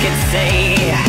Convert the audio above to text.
could say.